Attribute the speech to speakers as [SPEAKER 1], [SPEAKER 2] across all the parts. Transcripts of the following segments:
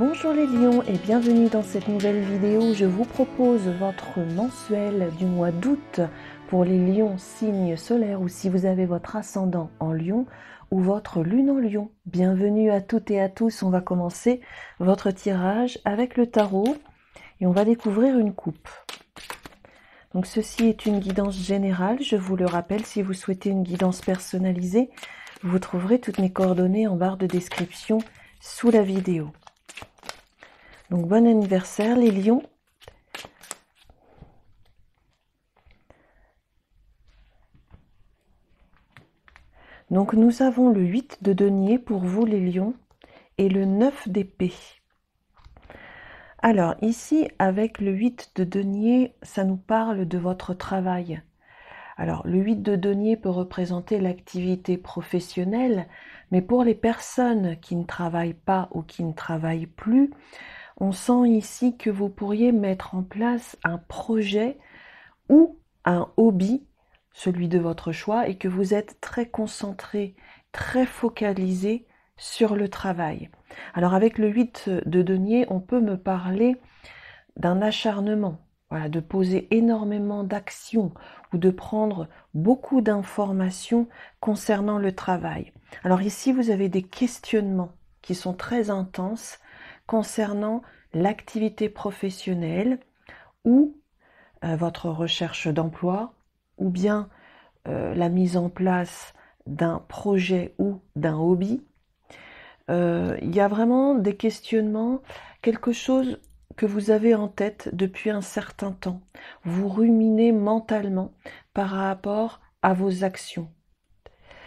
[SPEAKER 1] Bonjour les lions et bienvenue dans cette nouvelle vidéo je vous propose votre mensuel du mois d'août pour les lions signes solaires ou si vous avez votre ascendant en lion ou votre lune en lion. Bienvenue à toutes et à tous, on va commencer votre tirage avec le tarot et on va découvrir une coupe. Donc ceci est une guidance générale, je vous le rappelle, si vous souhaitez une guidance personnalisée, vous trouverez toutes mes coordonnées en barre de description sous la vidéo. Bon anniversaire les lions. Donc nous avons le 8 de denier pour vous les lions et le 9 d'épée. Alors ici avec le 8 de denier, ça nous parle de votre travail. Alors le 8 de denier peut représenter l'activité professionnelle, mais pour les personnes qui ne travaillent pas ou qui ne travaillent plus, on sent ici que vous pourriez mettre en place un projet ou un hobby, celui de votre choix, et que vous êtes très concentré, très focalisé sur le travail. Alors avec le 8 de denier, on peut me parler d'un acharnement, voilà, de poser énormément d'actions ou de prendre beaucoup d'informations concernant le travail. Alors ici, vous avez des questionnements qui sont très intenses concernant l'activité professionnelle ou euh, votre recherche d'emploi ou bien euh, la mise en place d'un projet ou d'un hobby. Euh, il y a vraiment des questionnements, quelque chose que vous avez en tête depuis un certain temps. Vous ruminez mentalement par rapport à vos actions.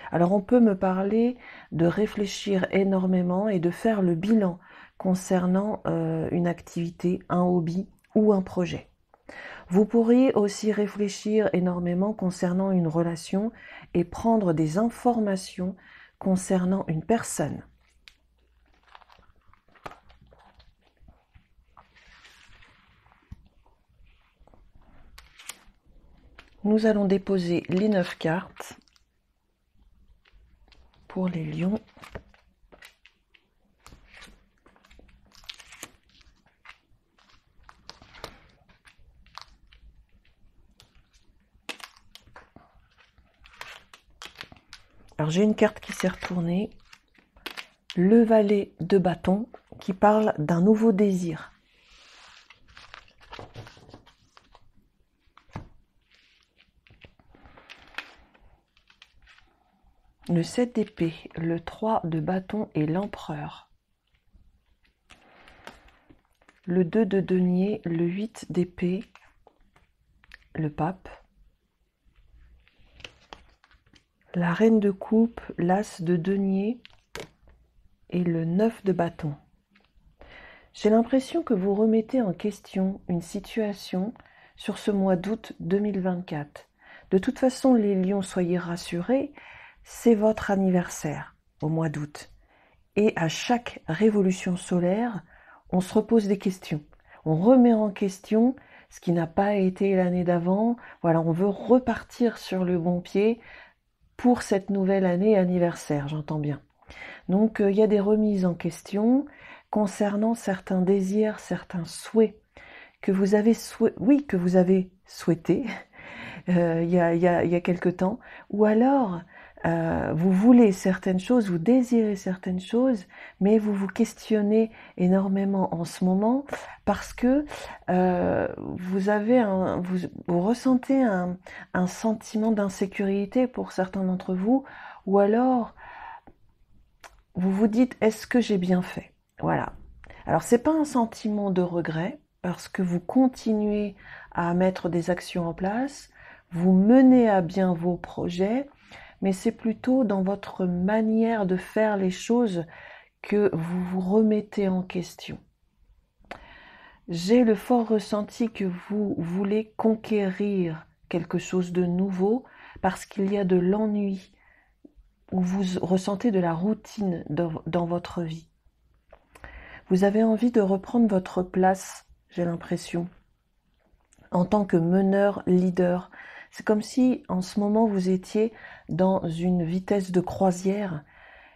[SPEAKER 1] Alors on peut me parler de réfléchir énormément et de faire le bilan concernant euh, une activité, un hobby ou un projet. Vous pourriez aussi réfléchir énormément concernant une relation et prendre des informations concernant une personne. Nous allons déposer les neuf cartes pour les lions. Alors j'ai une carte qui s'est retournée, le valet de bâton, qui parle d'un nouveau désir. Le 7 d'épée, le 3 de bâton et l'empereur. Le 2 de denier, le 8 d'épée, le pape la reine de coupe, l'as de denier et le neuf de bâton. J'ai l'impression que vous remettez en question une situation sur ce mois d'août 2024. De toute façon, les lions, soyez rassurés, c'est votre anniversaire au mois d'août. Et à chaque révolution solaire, on se repose des questions. On remet en question ce qui n'a pas été l'année d'avant. Voilà, on veut repartir sur le bon pied pour cette nouvelle année anniversaire, j'entends bien. Donc euh, il y a des remises en question concernant certains désirs, certains souhaits que vous avez oui que vous avez souhaité euh, il, y a, y a quelque temps, ou alors euh, vous voulez certaines choses, vous désirez certaines choses, mais vous vous questionnez énormément en ce moment parce que euh, vous avez vous ressentez un, un sentiment d'insécurité pour certains d'entre vous, ou alors vous vous dites est-ce que j'ai bien fait? Voilà. Alors c'est pas un sentiment de regret parce que vous continuez à mettre des actions en place, vous menez à bien vos projets, mais c'est plutôt dans votre manière de faire les choses que vous vous remettez en question. J'ai le fort ressenti que vous voulez conquérir quelque chose de nouveau parce qu'il y a de l'ennui ou vous ressentez de la routine dans, votre vie. Vous avez envie de reprendre votre place, j'ai l'impression, en tant que meneur, leader, c'est comme si en ce moment vous étiez dans une vitesse de croisière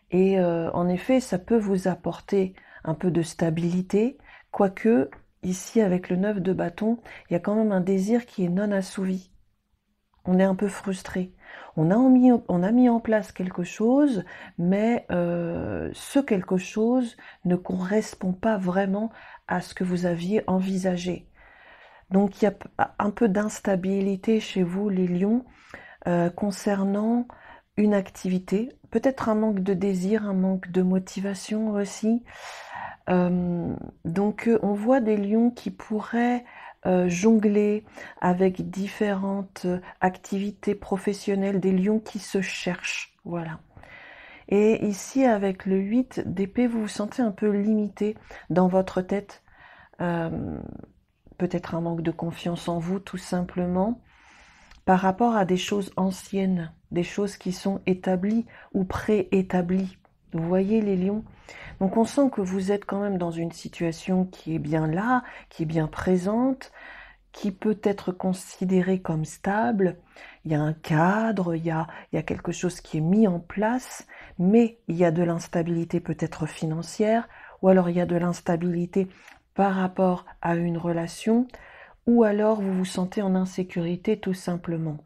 [SPEAKER 1] et euh, en effet ça peut vous apporter un peu de stabilité, quoique ici avec le 9 de bâton, il y a quand même un désir qui est non assouvi. On est un peu frustré. On a, mis, en place quelque chose, mais euh, ce quelque chose ne correspond pas vraiment à ce que vous aviez envisagé. Donc il y a un peu d'instabilité chez vous, les lions, euh, concernant une activité, peut-être un manque de désir, un manque de motivation aussi. Euh, donc on voit des lions qui pourraient euh, jongler avec différentes activités professionnelles, des lions qui se cherchent. Voilà. Et ici, avec le 8 d'épée, vous vous sentez un peu limité dans votre tête. Peut-être un manque de confiance en vous, tout simplement par rapport à des choses anciennes, des choses qui sont établies ou préétablies. Vous voyez les lions? Donc on sent que vous êtes quand même dans une situation qui est bien là, qui est bien présente, qui peut être considérée comme stable. Il y a un cadre, il y a, il y a quelque chose qui est mis en place, mais il y a de l'instabilité peut-être financière, ou alors il y a de l'instabilité par rapport à une relation, ou alors vous vous sentez en insécurité tout simplement.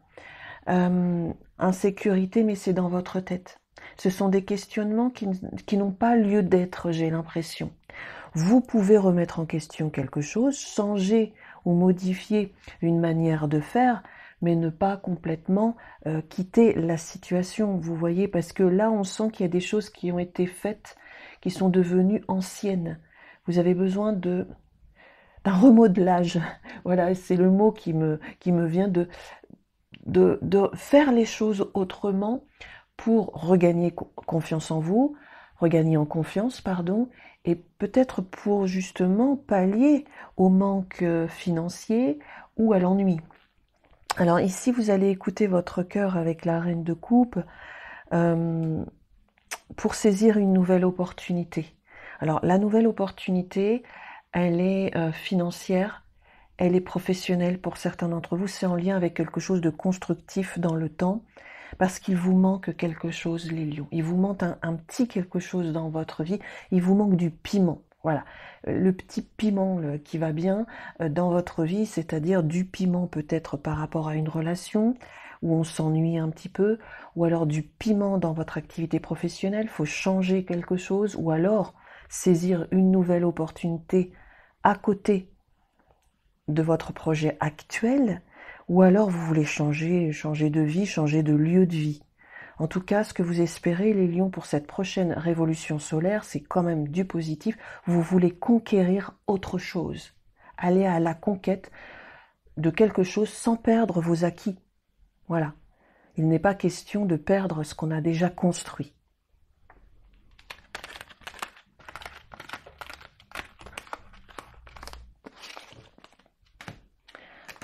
[SPEAKER 1] Euh, insécurité, mais c'est dans votre tête. Ce sont des questionnements qui, n'ont pas lieu d'être, j'ai l'impression. Vous pouvez remettre en question quelque chose, changer ou modifier une manière de faire, mais ne pas complètement euh, quitter la situation, vous voyez, parce que là, on sent qu'il y a des choses qui ont été faites, qui sont devenues anciennes. Vous avez besoin d'un remodelage. Voilà, c'est le mot qui me, qui me vient de, de, de, faire les choses autrement pour regagner confiance en vous, regagner en confiance, pardon, et peut-être pour justement pallier au manque euh, financier ou à l'ennui. Alors ici, vous allez écouter votre cœur avec la reine de coupe euh, pour saisir une nouvelle opportunité. Alors la nouvelle opportunité, elle est euh, financière, elle est professionnelle pour certains d'entre vous, c'est en lien avec quelque chose de constructif dans le temps, parce qu'il vous manque quelque chose, les lions. Il vous manque un, petit quelque chose dans votre vie, il vous manque du piment. Voilà, le petit piment qui va bien euh, dans votre vie, c'est-à-dire du piment peut-être par rapport à une relation où on s'ennuie un petit peu, ou alors du piment dans votre activité professionnelle, faut changer quelque chose, ou alors saisir une nouvelle opportunité à côté de votre projet actuel, ou alors vous voulez changer, changer de vie, changer de lieu de vie. En tout cas, ce que vous espérez, les lions, pour cette prochaine révolution solaire, c'est quand même du positif. Vous voulez conquérir autre chose. Aller à la conquête de quelque chose sans perdre vos acquis. Voilà. Il n'est pas question de perdre ce qu'on a déjà construit.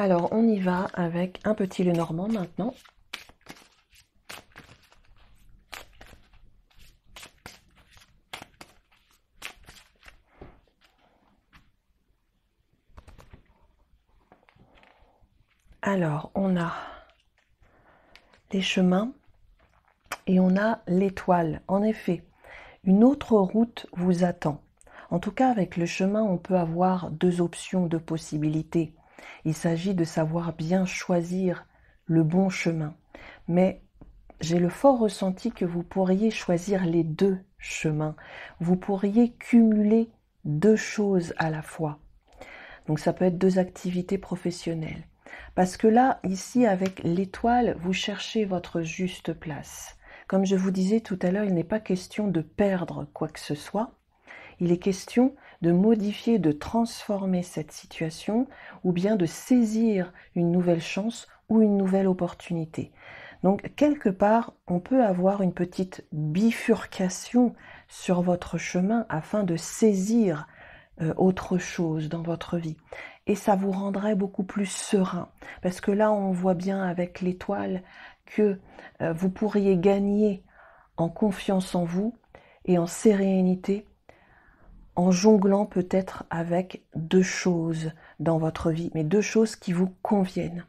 [SPEAKER 1] Alors, on y va avec un petit Lenormand maintenant. Alors, on a les chemins et on a l'étoile. En effet, une autre route vous attend. En tout cas, avec le chemin, on peut avoir deux options, deux possibilités. Il s'agit de savoir bien choisir le bon chemin. Mais j'ai le fort ressenti que vous pourriez choisir les deux chemins. Vous pourriez cumuler deux choses à la fois. Donc ça peut être deux activités professionnelles. Parce que là, ici, avec l'étoile, vous cherchez votre juste place. Comme je vous disais tout à l'heure, il n'est pas question de perdre quoi que ce soit. Il est question de modifier, de transformer cette situation ou bien de saisir une nouvelle chance ou une nouvelle opportunité. Donc quelque part, on peut avoir une petite bifurcation sur votre chemin afin de saisir euh, autre chose dans votre vie. Et ça vous rendrait beaucoup plus serein. Parce que là, on voit bien avec l'étoile que euh, vous pourriez gagner en confiance en vous et en sérénité en jonglant peut-être avec deux choses dans votre vie, mais deux choses qui vous conviennent.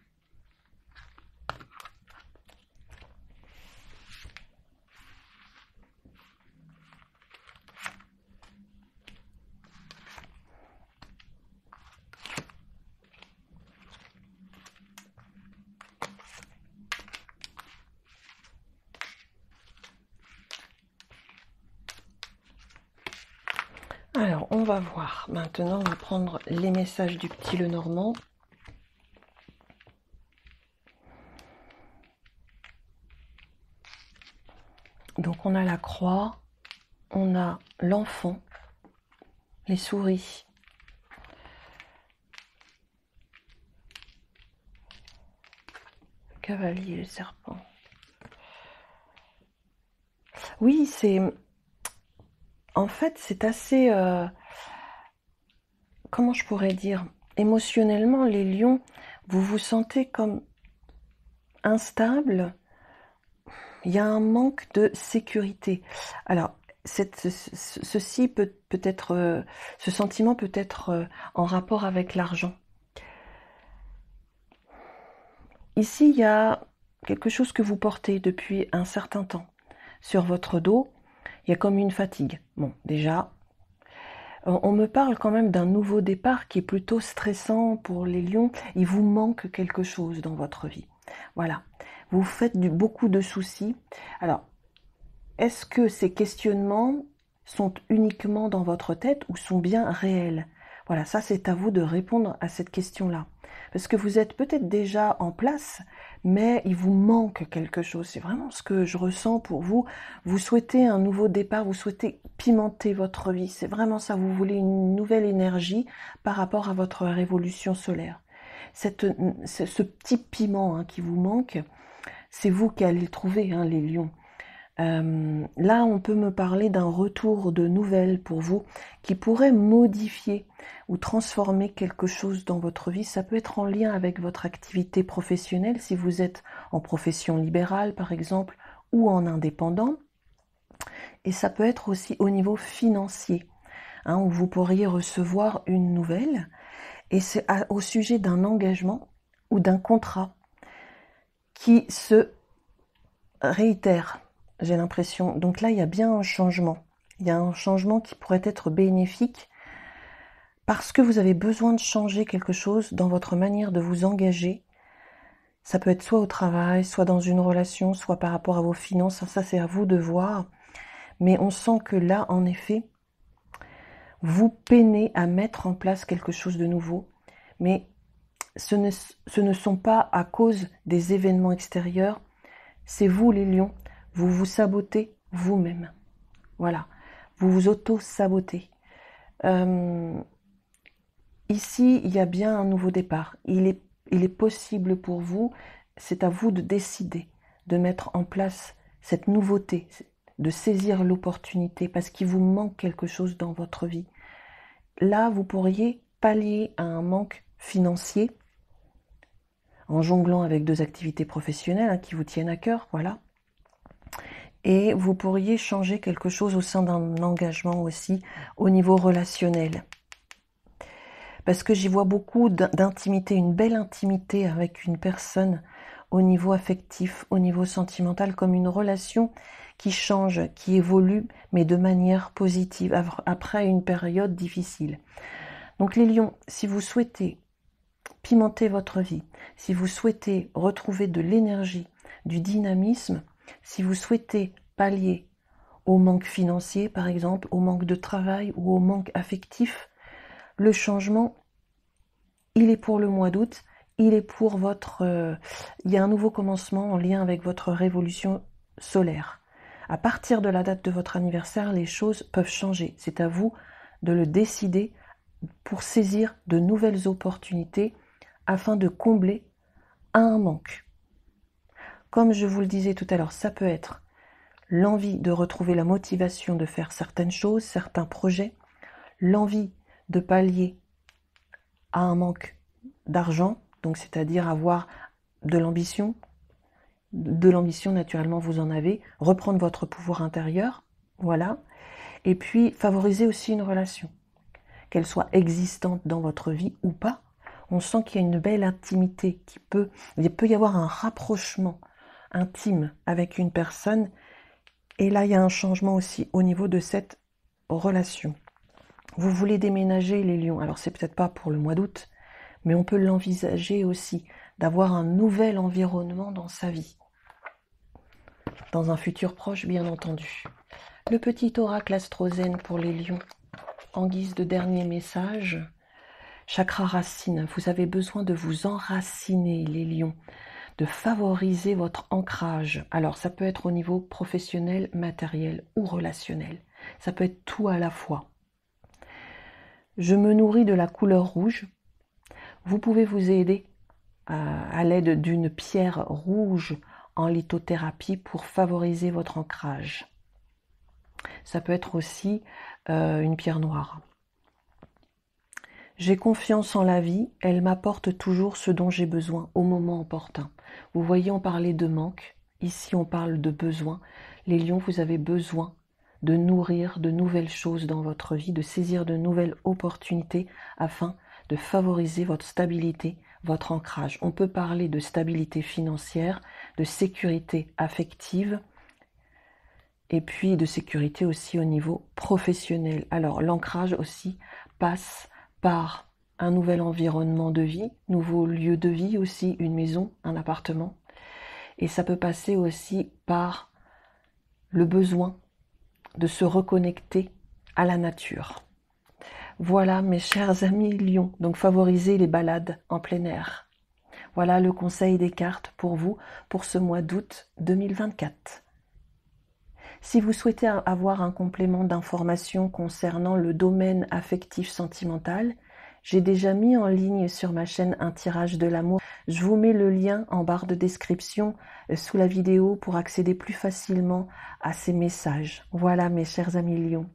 [SPEAKER 1] Alors, on va voir. Maintenant, on va prendre les messages du petit le normand. Donc, on a la croix, on a l'enfant, les souris, cavalier, le serpent. Oui, c'est en fait, c'est assez... Euh, comment je pourrais dire Émotionnellement, les lions, vous vous sentez comme instable? Il y a un manque de sécurité. Alors, ceci peut, peut être, euh, ce sentiment peut être euh, en rapport avec l'argent. Ici, il y a quelque chose que vous portez depuis un certain temps sur votre dos il y a comme une fatigue. Bon, déjà, on me parle quand même d'un nouveau départ qui est plutôt stressant pour les lions. Il vous manque quelque chose dans votre vie. Voilà. Vous faites beaucoup de soucis. Alors, est-ce que ces questionnements sont uniquement dans votre tête ou sont bien réels? Voilà, ça c'est à vous de répondre à cette question-là. Parce que vous êtes peut-être déjà en place, mais il vous manque quelque chose. C'est vraiment ce que je ressens pour vous. Vous souhaitez un nouveau départ, vous souhaitez pimenter votre vie. C'est vraiment ça, vous voulez une nouvelle énergie par rapport à votre révolution solaire. Ce petit piment hein, qui vous manque, c'est vous qui allez le trouver, hein, les lions. Euh, là, on peut me parler d'un retour de nouvelles pour vous qui pourrait modifier ou transformer quelque chose dans votre vie. Ça peut être en lien avec votre activité professionnelle si vous êtes en profession libérale par exemple ou en indépendant. Et ça peut être aussi au niveau financier, hein, où vous pourriez recevoir une nouvelle. Et c'est au sujet d'un engagement ou d'un contrat qui se réitère j'ai l'impression. Donc là, il y a bien un changement. Il y a un changement qui pourrait être bénéfique parce que vous avez besoin de changer quelque chose dans votre manière de vous engager. Ça peut être soit au travail, soit dans une relation, soit par rapport à vos finances. Ça, c'est à vous de voir. Mais on sent que là, en effet, vous peinez à mettre en place quelque chose de nouveau. Mais ce ne, ce ne sont pas à cause des événements extérieurs. C'est vous, les lions, vous vous sabotez vous-même. Voilà. Vous vous auto-sabotez. Euh, ici, il y a bien un nouveau départ. Il est, possible pour vous, c'est à vous de décider, de mettre en place cette nouveauté, de saisir l'opportunité parce qu'il vous manque quelque chose dans votre vie. Là, vous pourriez pallier à un manque financier en jonglant avec deux activités professionnelles hein, qui vous tiennent à cœur, voilà et vous pourriez changer quelque chose au sein d'un engagement aussi au niveau relationnel. Parce que j'y vois beaucoup d'intimité, une belle intimité avec une personne au niveau affectif, au niveau sentimental, comme une relation qui change, qui évolue, mais de manière positive, après une période difficile. Donc les lions, si vous souhaitez pimenter votre vie, si vous souhaitez retrouver de l'énergie, du dynamisme, si vous souhaitez pallier au manque financier, par exemple, au manque de travail ou au manque affectif, le changement, il est pour le mois d'août, il est pour votre... Euh, il y a un nouveau commencement en lien avec votre révolution solaire. À partir de la date de votre anniversaire, les choses peuvent changer. C'est à vous de le décider pour saisir de nouvelles opportunités afin de combler un manque. Comme je vous le disais tout à l'heure, ça peut être l'envie de retrouver la motivation de faire certaines choses, certains projets, l'envie de pallier à un manque d'argent, donc c'est-à-dire avoir de l'ambition, de l'ambition naturellement vous en avez, reprendre votre pouvoir intérieur, voilà, et puis favoriser aussi une relation, qu'elle soit existante dans votre vie ou pas. On sent qu'il y a une belle intimité qui peut, il peut y avoir un rapprochement intime avec une personne. Et là, il y a un changement aussi au niveau de cette relation. Vous voulez déménager les lions. Alors, c'est peut-être pas pour le mois d'août, mais on peut l'envisager aussi, d'avoir un nouvel environnement dans sa vie. Dans un futur proche, bien entendu. Le petit oracle astrozène pour les lions. en guise de dernier message, chakra racine, vous avez besoin de vous enraciner, les lions, de favoriser votre ancrage. Alors, ça peut être au niveau professionnel, matériel ou relationnel. Ça peut être tout à la fois. Je me nourris de la couleur rouge. Vous pouvez vous aider à, l'aide d'une pierre rouge en lithothérapie pour favoriser votre ancrage. Ça peut être aussi euh, une pierre noire. J'ai confiance en la vie, elle m'apporte toujours ce dont j'ai besoin au moment opportun. Vous voyez, on parlait de manque, ici on parle de besoin. Les lions, vous avez besoin de nourrir de nouvelles choses dans votre vie, de saisir de nouvelles opportunités afin de favoriser votre stabilité, votre ancrage. On peut parler de stabilité financière, de sécurité affective et puis de sécurité aussi au niveau professionnel. Alors l'ancrage aussi passe par un nouvel environnement de vie, nouveau lieu de vie aussi, une maison, un appartement. Et ça peut passer aussi par le besoin de se reconnecter à la nature. Voilà mes chers amis lions, donc favorisez les balades en plein air. Voilà le conseil des cartes pour vous pour ce mois d'août 2024. Si vous souhaitez avoir un complément d'information concernant le domaine affectif sentimental, j'ai déjà mis en ligne sur ma chaîne un tirage de l'amour. Je vous mets le lien en barre de description euh, sous la vidéo pour accéder plus facilement à ces messages. Voilà mes chers amis lions.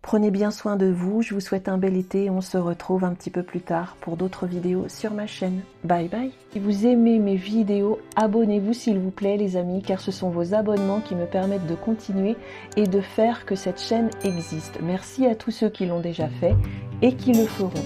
[SPEAKER 1] Prenez bien soin de vous, je vous souhaite un bel été, on se retrouve un petit peu plus tard pour d'autres vidéos sur ma chaîne. Bye bye Si vous aimez mes vidéos, abonnez-vous s'il vous plaît les amis, car ce sont vos abonnements qui me permettent de continuer et de faire que cette chaîne existe. Merci à tous ceux qui l'ont déjà fait et qui le feront.